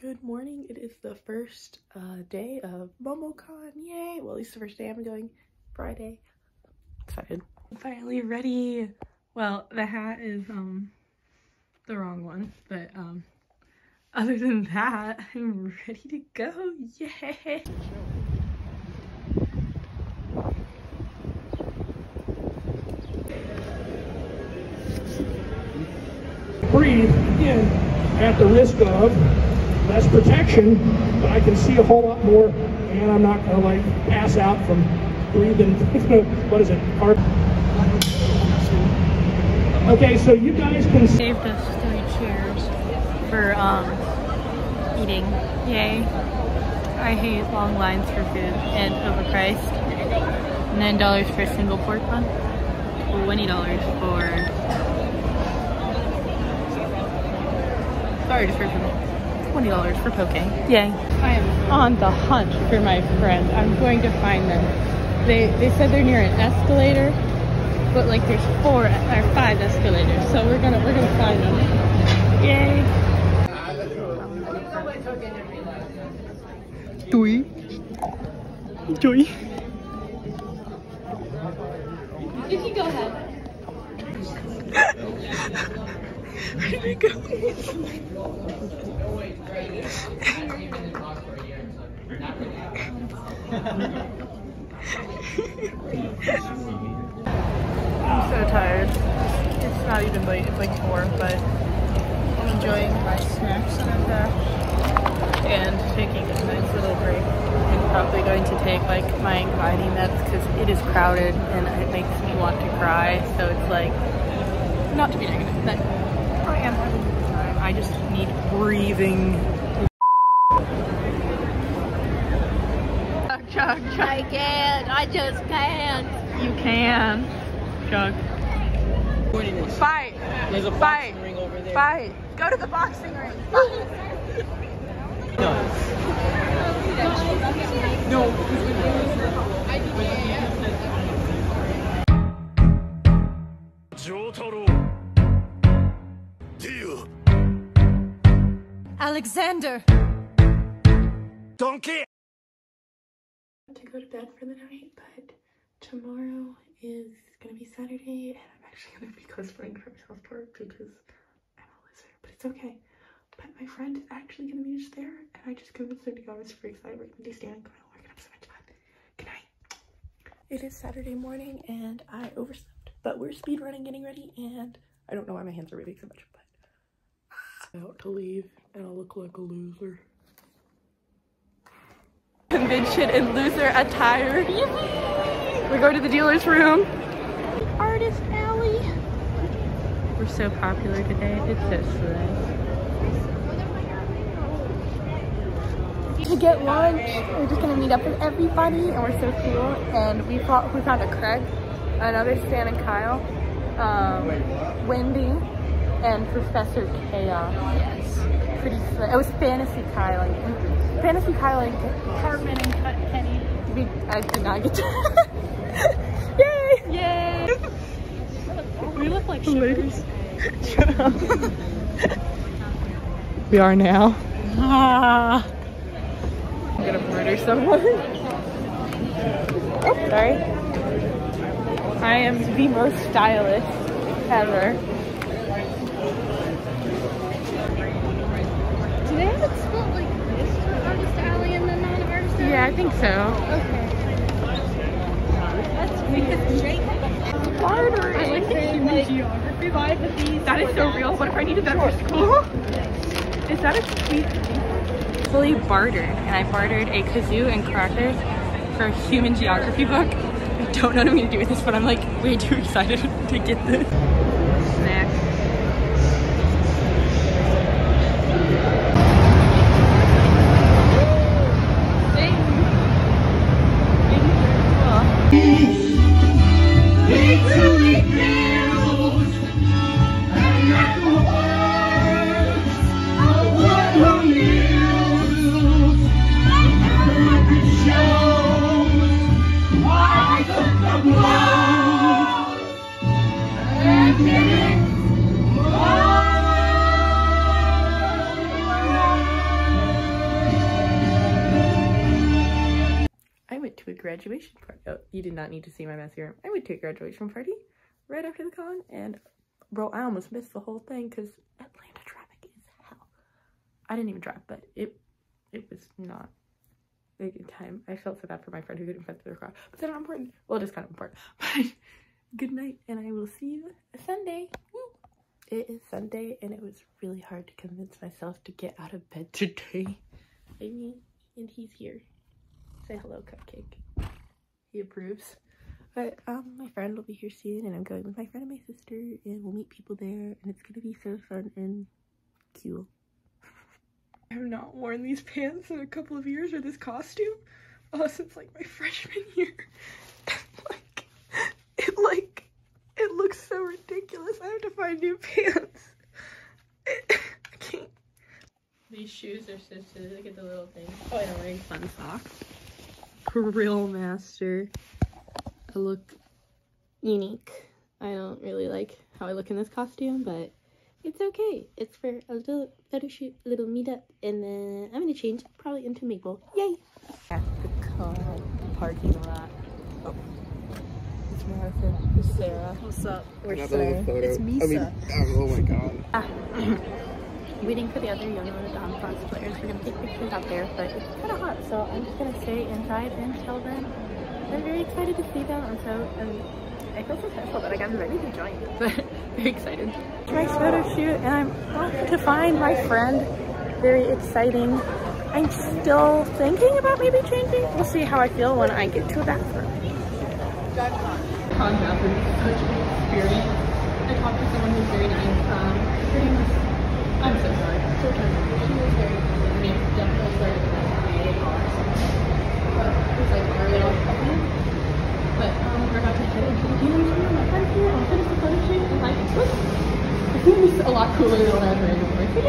Good morning. It is the first uh, day of MomoCon. Yay! Well, at least the first day I'm going Friday. Excited. I'm finally ready. Well, the hat is um the wrong one, but um other than that, I'm ready to go. Yay! breathe in at the risk of less protection, but I can see a whole lot more, and I'm not going to like pass out from breathing. what is it? Okay, so you guys can save us three chairs for um, eating. Yay! I hate long lines for food and overpriced. Nine dollars for a single pork bun. Twenty dollars for. Sorry, just for food. $20 for poke. Yay. I am on the hunt for my friend. I'm going to find them. They, they said they're near an escalator, but like there's four or five escalators. So we're gonna, we're gonna find them. Yay. Tui. Tui. I'm so tired. It's not even late, it's like four, but I'm enjoying my snacks I've had and taking a nice little break. I'm probably going to take like my anxiety meds because it is crowded and it makes me want to cry. So it's like, not to be negative, but am having a good time. I just need breathing. Chug, chug, chug. I can't. I just can't. You can. Chug. Fight. There's a Fight. boxing ring over there. Fight. Go to the boxing ring. Alexander. to go to bed for the night, but tomorrow is gonna be Saturday, and I'm actually gonna be cosplaying from South Park because I'm a loser, but it's okay. But my friend is actually gonna meet us there, and I just convinced her to go. I was super excited. We're gonna do stand Kyle. We're gonna have so much fun. Good night. It is Saturday morning, and I overslept, but we're speed running, getting ready, and I don't know why my hands are waving so much, but about to leave, and I'll look like a loser. convention in loser attire. We go to the dealer's room. Artist alley. We're so popular today. It's so slay. To get lunch, we're just gonna meet up with everybody, and we're so cool. And we fought, we found a Craig, another Stan and Kyle, um, Wendy, and Professor Chaos. Yes. Pretty. It was Fantasy and Fantasy Kyle and Cartman and Cut Kenny. we, I did not get to. Yay! Yay! we look like sugars. We are now. Ah. I'm gonna murder someone. Oh, sorry. I am the most stylish ever. Do they have it split like this for Artist Alley and the non-Artist Alley? Yeah, I think so. Okay. Let's make this straight. Barter. I like the human geography vibe of these. That is so real. What if I needed that for school? Is that a sweet Fully bartered, and I bartered a kazoo and crackers for a human geography book. I don't know what I'm gonna do with this, but I'm like way too excited to get this. Graduation party. Oh, you did not need to see my messy room. I went to a graduation party right after the con, and bro, I almost missed the whole thing because Atlanta traffic is hell. I didn't even drive, but it it was not a good time. I felt so bad for my friend who couldn't fit through the car, but they're not important. Well, it is kind of important. But good night, and I will see you Sunday. It is Sunday, and it was really hard to convince myself to get out of bed today. I mean, and he's here. Say hello, Cupcake. He approves. But um, my friend will be here soon, and I'm going with my friend and my sister, and we'll meet people there, and it's gonna be so fun and cool. I have not worn these pants in a couple of years, or this costume, uh, since like my freshman year. like, it like, it looks so ridiculous. I have to find new pants. I can't. These shoes are so silly. Look at the little thing. Oh, and I'm wearing fun socks. Real master. I look unique. I don't really like how I look in this costume, but it's okay. It's for a little photo shoot, a little meetup, and then I'm gonna change probably into Mabel. Yay! At the car parking lot. Oh. It's Madison. It's Sarah. What's up? We're Another Sarah. little photo. It's Misa. I mean, oh, oh my god. Ah. Waiting for the other Young and Dom cosplayers. We're gonna take pictures out there, but it's kind of hot, so I'm just gonna stay inside and tell them I'm very excited to see them. I'm so, um, I feel so stressful that like, I'm ready to join, but very excited. Nice photo shoot, and I'm off to find my friend. Very exciting. I'm still thinking about maybe changing. We'll see how I feel when I get to a bathroom. Con bathroom is such an experience. I talked to someone who's very nice. Um, pretty much, I'm so sorry. So sorry. She was very kind. I mean, definitely started the best day or something. But it was like early on something. But um, we're about to head into the dealer's room. My friend's here. I'll finish the photo shoot and like it's good. It's gonna be a lot cooler than what I've been like, yay, woohoo! Only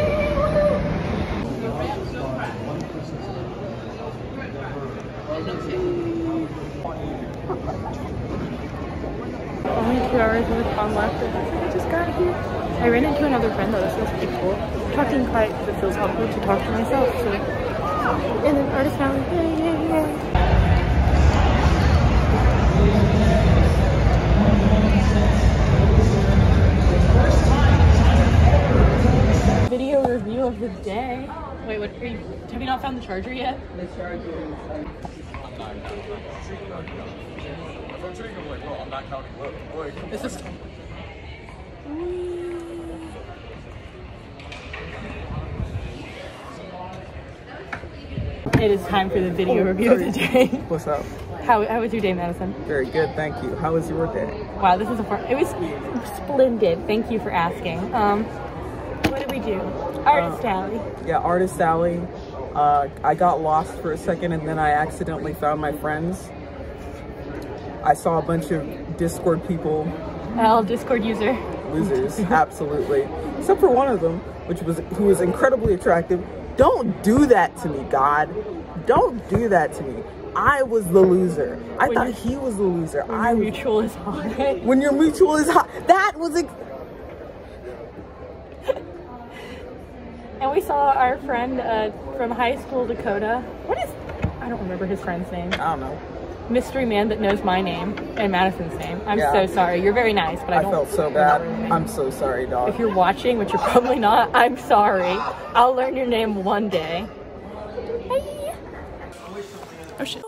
two hours of the con left and I just got here. I ran into another friend though, this was pretty cool. Talking quiet it feels awkward to talk to myself, so. And then artist family, yay, yay, yay. Review of the day. Wait, what are you, have you not found the charger yet? The charger. This is It is time for the video review of the day. What's up? How, how was your day, Madison? Very good, thank you. How was your day? Wow, this is a fun. It was splendid. Thank you for asking. Um, what did we do? Artist alley. Yeah, Artist Alley. Uh, I got lost for a second and then I accidentally found my friends. I saw a bunch of Discord people, L Discord user. losers, absolutely. Except for one of them, which was who was incredibly attractive. Don't do that to me, God. Don't do that to me. I was the loser. I When thought he was the loser. I Our mutual is hot. when your mutual is hot. That was we saw our friend uh, from high school, Dakota. What is? I don't remember his friend's name. I don't know. Mystery man that knows my name and Madison's name. I'm Yeah. so sorry. You're very nice, but I, I don't. felt so bad. I'm so sorry, dog. If you're watching, which you're probably not, I'm sorry. I'll learn your name one day. Bye. Oh shit.